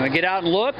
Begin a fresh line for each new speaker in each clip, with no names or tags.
Want to get out and look?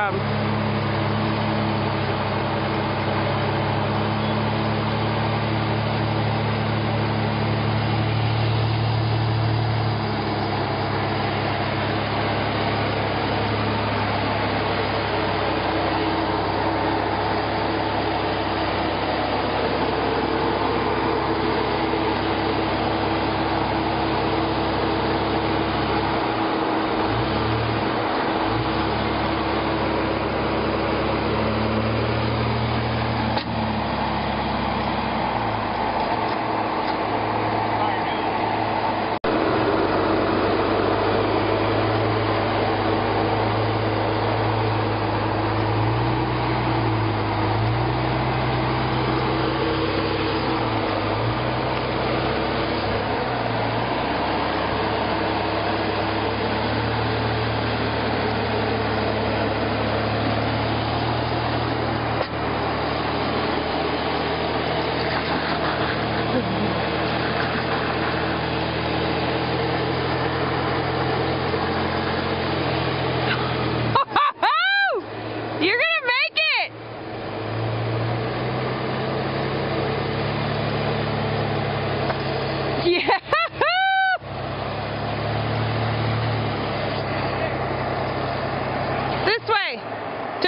Job.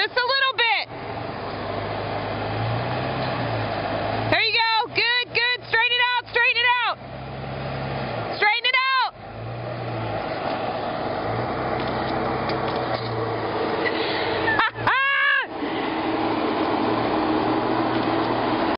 Just a